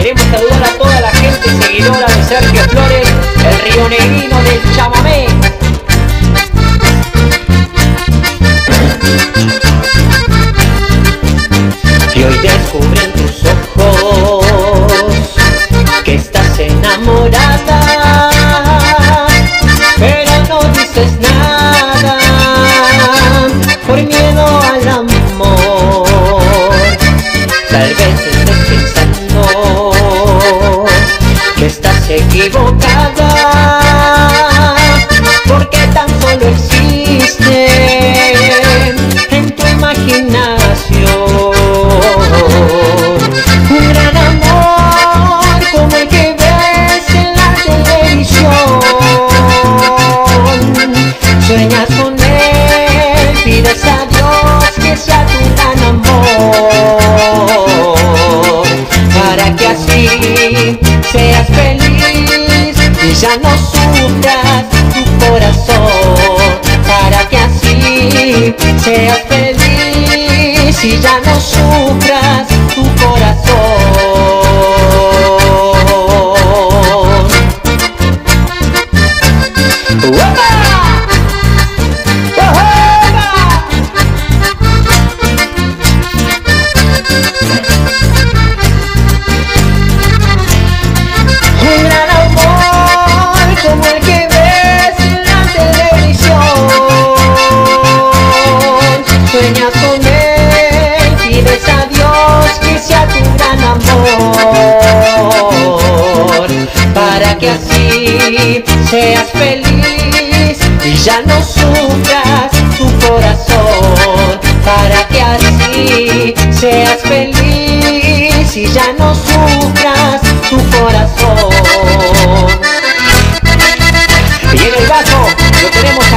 Queremos saludar a toda la gente seguidora de Sergio Flores, el río negrino del chamamé. Y hoy descubren tus ojos que estás enamorada, pero no dices nada por miedo equivocada, porque tan solo existe en tu imaginación ya no sufras tu corazón, para que así seas feliz. Y ya no sufras Para que así seas feliz y ya no sufras tu corazón. Para que así seas feliz y ya no sufras tu corazón. Y en el bajo lo tenemos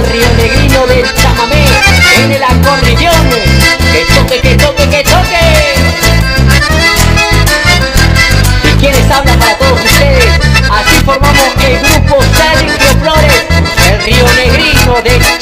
El río negrino del chamamé, en el acordeón. Que toque, que toque, que toque. ¿Y quienes hablan para todos ustedes? Así formamos el grupo Sergio Flores, el río negrino del.